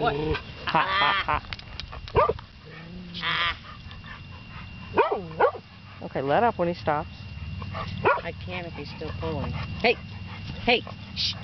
What? Okay, let up when he stops. I can if he's still pulling. Hey, hey, shh.